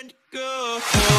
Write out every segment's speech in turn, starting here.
and go home.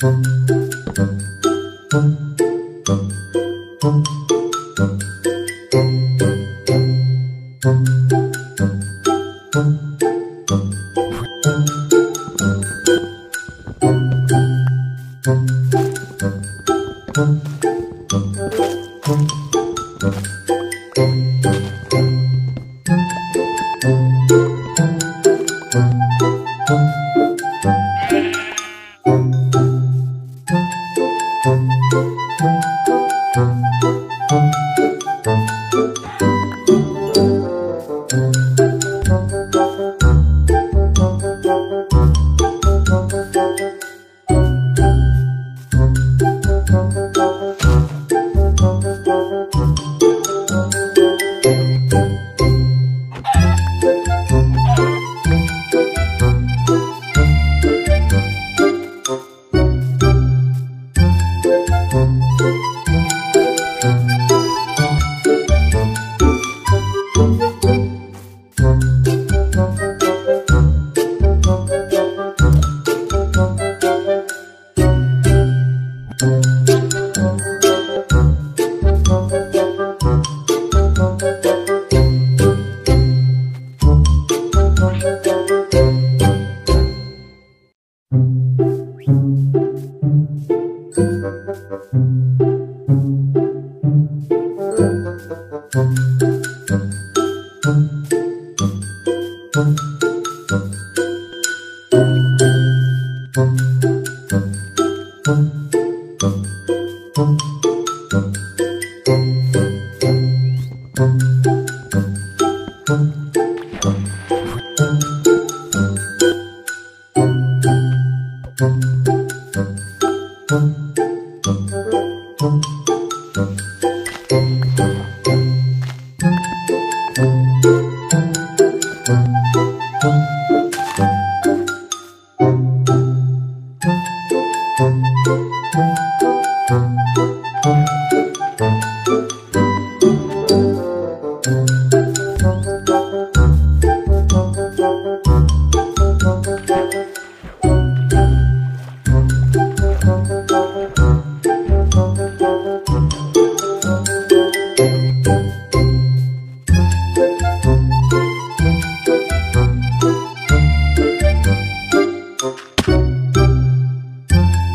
Thank you. Thank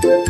Thank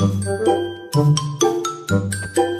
Thank you.